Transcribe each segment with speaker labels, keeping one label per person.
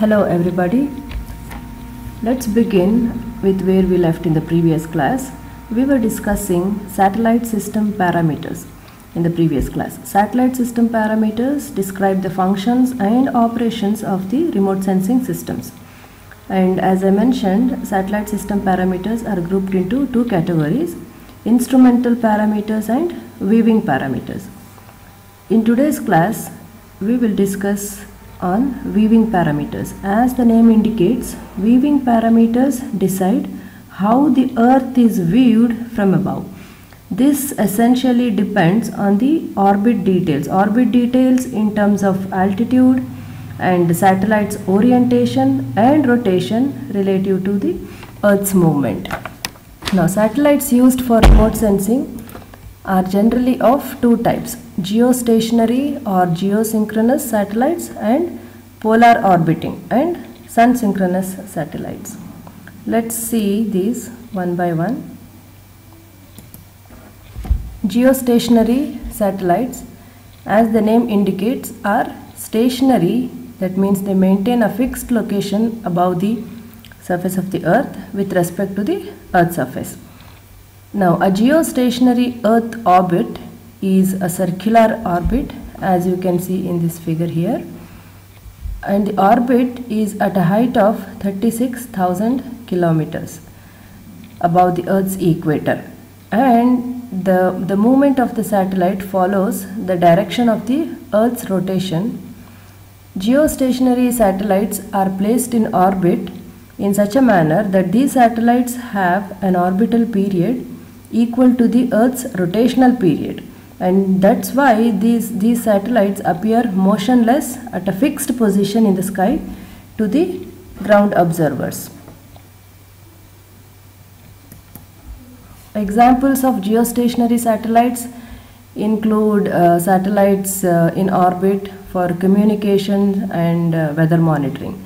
Speaker 1: Hello everybody. Let's begin with where we left in the previous class. We were discussing satellite system parameters in the previous class. Satellite system parameters describe the functions and operations of the remote sensing systems. And as I mentioned, satellite system parameters are grouped into two categories instrumental parameters and viewing parameters. In today's class, we will discuss on viewing parameters. As the name indicates, viewing parameters decide how the earth is viewed from above. This essentially depends on the orbit details. Orbit details in terms of altitude and satellite's orientation and rotation relative to the earth's movement. Now satellites used for remote sensing are generally of two types geostationary or geosynchronous satellites and polar orbiting and sun synchronous satellites. Let's see these one by one. Geostationary satellites as the name indicates are stationary that means they maintain a fixed location above the surface of the earth with respect to the earth surface. Now a geostationary earth orbit is a circular orbit as you can see in this figure here. And the orbit is at a height of 36,000 kilometers above the earth's equator. And the, the movement of the satellite follows the direction of the earth's rotation. Geostationary satellites are placed in orbit in such a manner that these satellites have an orbital period equal to the earth's rotational period and that's why these these satellites appear motionless at a fixed position in the sky to the ground observers. Examples of geostationary satellites include uh, satellites uh, in orbit for communication and uh, weather monitoring.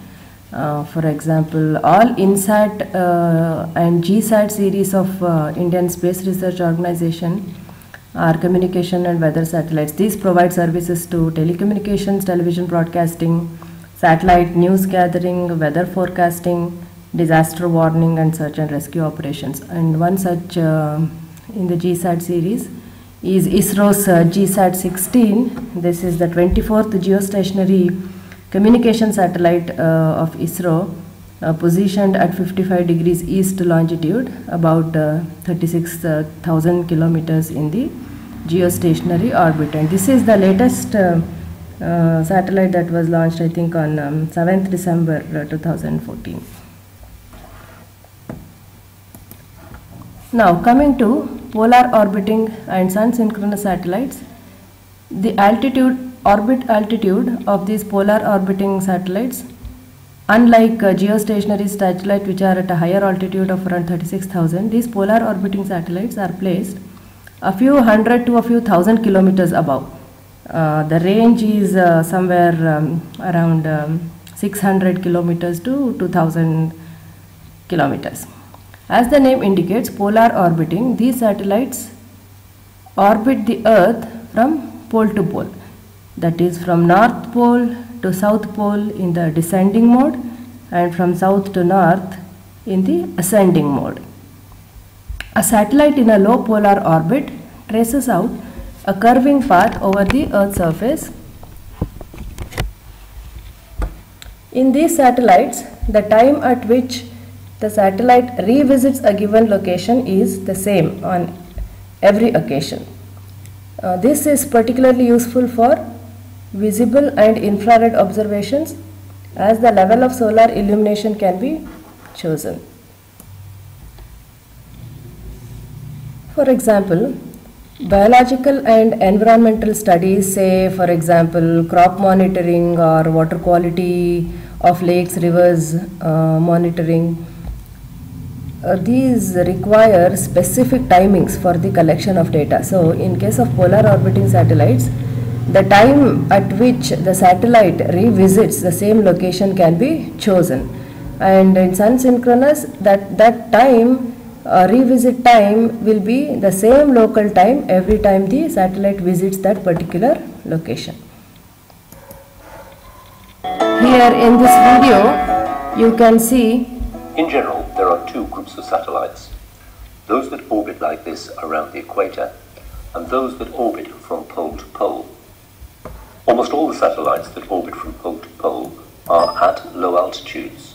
Speaker 1: Uh, for example, all INSAT uh, and GSAT series of uh, Indian Space Research Organization are communication and weather satellites. These provide services to telecommunications, television broadcasting, satellite news gathering, weather forecasting, disaster warning and search and rescue operations. And one such in the GSAT series is ISRO's GSAT 16. This is the 24th geostationary communication satellite uh, of ISRO uh, positioned at 55 degrees east longitude about uh, 36,000 kilometers in the geostationary orbit and this is the latest satellite that was launched I think on um, 7th December 2014. Now coming to polar orbiting and sun synchronous satellites, the altitude orbit altitude of these polar orbiting satellites unlike uh, geostationary satellites which are at a higher altitude of around 36000 these polar orbiting satellites are placed a few hundred to a few thousand kilometers above. Uh, the range is uh, somewhere um, around um, 600 kilometers to 2000 kilometers. As the name indicates polar orbiting these satellites orbit the earth from pole to pole that is from north pole to south pole in the descending mode and from south to north in the ascending mode. A satellite in a low polar orbit traces out a curving path over the earth's surface. In these satellites, the time at which the satellite revisits a given location is the same on every occasion. Uh, this is particularly useful for visible and infrared observations as the level of solar illumination can be chosen. For example, biological and environmental studies say for example crop monitoring or water quality of lakes, rivers uh, monitoring uh, these require specific timings for the collection of data. So in case of polar orbiting satellites, the time at which the satellite revisits the same location can be chosen and in sun synchronous that that time uh, revisit time will be the same local time every time the satellite visits that particular location. here in this video you can see
Speaker 2: In general, there are two groups of satellites. Those that orbit like this around the equator, and those that orbit from pole to pole. Almost all the satellites that orbit from pole to pole are at low altitudes.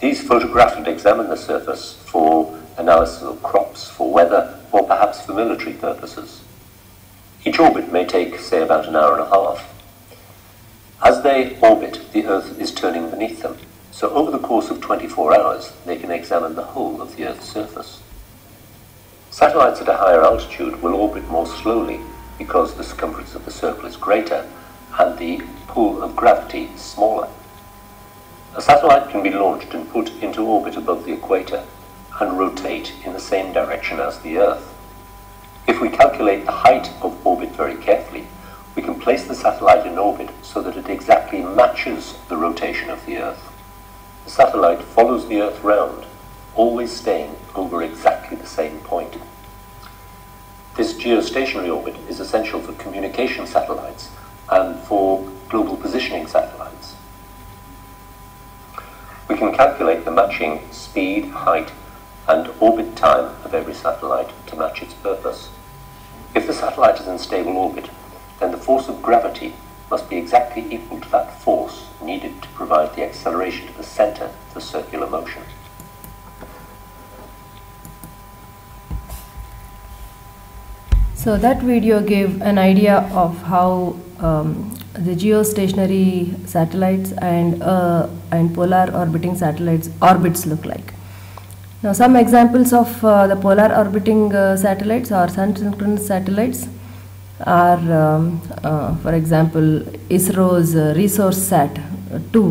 Speaker 2: These photograph and examine the surface for analysis of crops, for weather, or perhaps for military purposes. Each orbit may take, say, about an hour and a half. As they orbit, the Earth is turning beneath them, so over the course of 24 hours, they can examine the whole of the Earth's surface. Satellites at a higher altitude will orbit more slowly because the circumference of the circle is greater and the pull of gravity smaller. A satellite can be launched and put into orbit above the equator and rotate in the same direction as the Earth. If we calculate the height of orbit very carefully, we can place the satellite in orbit so that it exactly matches the rotation of the Earth. The satellite follows the Earth round, always staying over exactly the same point. This geostationary orbit is essential for communication satellites and for global positioning satellites. We can calculate the matching speed, height, and orbit time of every satellite to match its purpose. If the satellite is in stable orbit, then the force of gravity must be exactly equal to that force needed to provide the acceleration to the center for circular motion.
Speaker 1: So that video gave an idea of how um, the geostationary satellites and uh, and polar orbiting satellites orbits look like. Now some examples of uh, the polar orbiting uh, satellites or sun synchronous satellites are um, uh, for example ISRO's uh, Resource Sat 2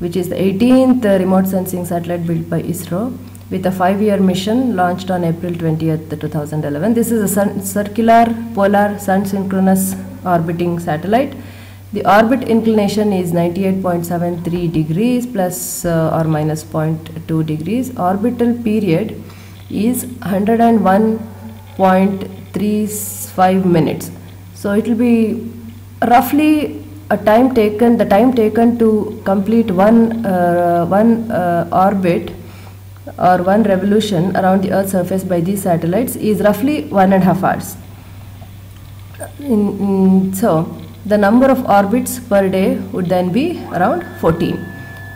Speaker 1: which is the 18th remote sensing satellite built by ISRO with a five-year mission launched on April 20th, 2011. This is a sun, circular polar sun synchronous orbiting satellite. The orbit inclination is 98.73 degrees plus uh, or minus 0.2 degrees. Orbital period is 101.35 minutes. So it will be roughly a time taken, the time taken to complete one, uh, one uh, orbit or one revolution around the Earth's surface by these satellites is roughly one and a half hours. In, in, so, the number of orbits per day would then be around 14.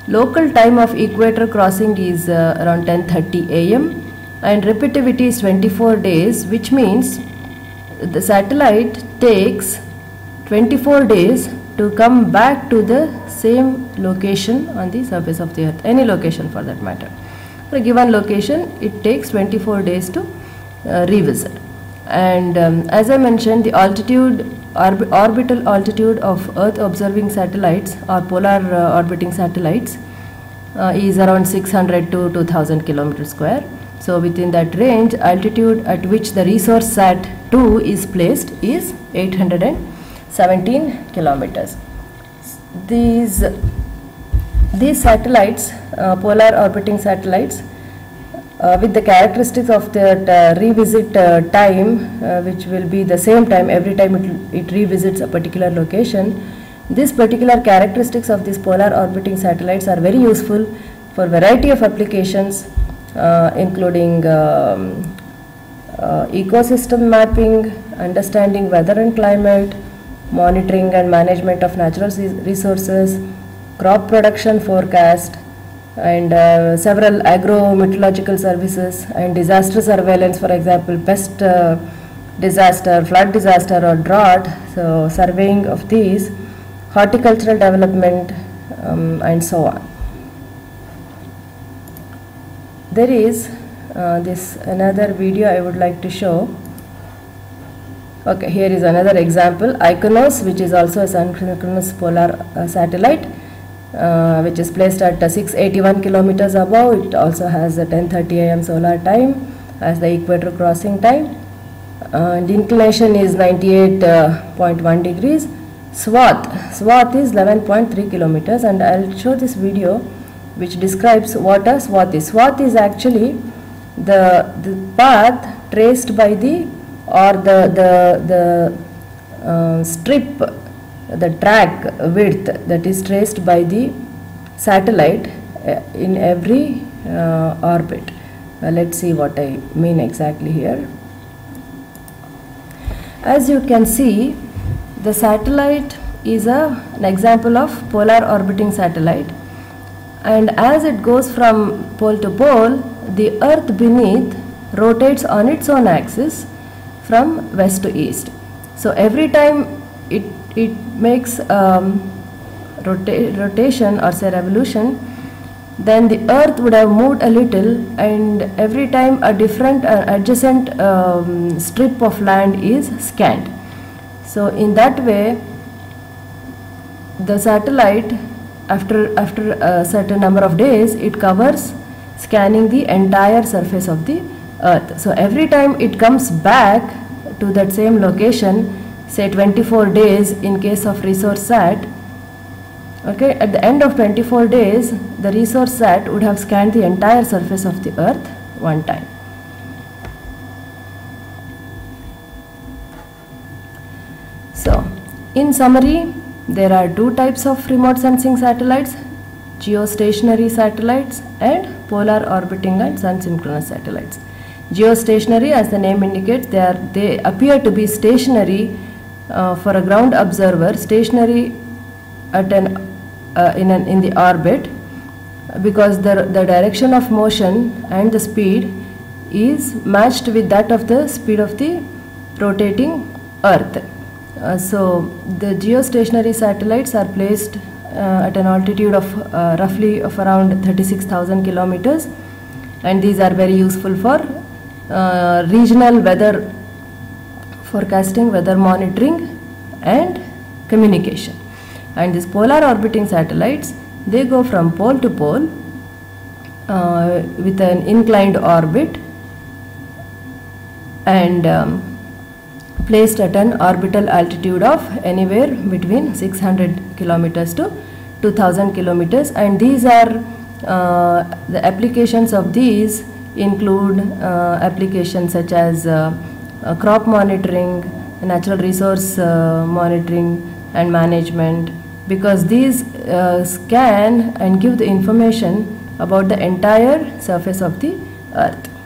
Speaker 1: Local time of equator crossing is uh, around 10:30 a.m. and repeativity is 24 days, which means the satellite takes 24 days to come back to the same location on the surface of the earth, any location for that matter for a given location it takes 24 days to uh, revisit. And um, as I mentioned the altitude orb orbital altitude of earth observing satellites or polar uh, orbiting satellites uh, is around 600 to 2000 kilometers square. So within that range altitude at which the resource sat 2 is placed is 817 kilometers. These these satellites, uh, polar orbiting satellites, uh, with the characteristics of the uh, revisit uh, time, uh, which will be the same time every time it, it revisits a particular location, these particular characteristics of these polar orbiting satellites are very useful for variety of applications, uh, including um, ecosystem mapping, understanding weather and climate, monitoring and management of natural resources, crop production forecast and uh, several agro-meteorological services and disaster surveillance for example pest uh, disaster, flood disaster or drought. So surveying of these horticultural development um, and so on. There is uh, this another video I would like to show. Okay here is another example. IKONOS which is also a synchronous polar uh, satellite uh, which is placed at uh, 681 kilometers above. It also has a 10:30 a.m. solar time as the equator crossing time. Uh, the inclination is 98.1 degrees. Swath, swath is 11.3 kilometers, and I'll show this video which describes what a swath is. Swath is actually the the path traced by the or the the the uh, strip the track width that is traced by the satellite uh, in every uh, orbit. Let's see what I mean exactly here. As you can see, the satellite is a, an example of polar orbiting satellite and as it goes from pole to pole, the earth beneath rotates on its own axis from west to east. So every time it, it makes um, rota rotation or say revolution, then the earth would have moved a little and every time a different uh, adjacent um, strip of land is scanned. So in that way the satellite after after a certain number of days it covers scanning the entire surface of the earth so every time it comes back to that same location say 24 days in case of resource sat okay? At the end of 24 days the resource sat would have scanned the entire surface of the earth one time. So in summary there are two types of remote sensing satellites geostationary satellites and polar orbiting and sun synchronous satellites. Geostationary as the name indicates they are they appear to be stationary uh, for a ground observer stationary at an uh, in an in the orbit because the the direction of motion and the speed is matched with that of the speed of the rotating earth. Uh, so the geostationary satellites are placed uh, at an altitude of uh, roughly of around 36000 kilometers and these are very useful for uh, regional weather forecasting weather monitoring and communication. And these polar orbiting satellites they go from pole to pole uh, with an inclined orbit and um, placed at an orbital altitude of anywhere between 600 kilometers to 2000 kilometers. And these are uh, the applications of these include uh, applications such as uh, crop monitoring natural resource uh, monitoring and management. Because these uh, scan and give the information about the entire surface of the earth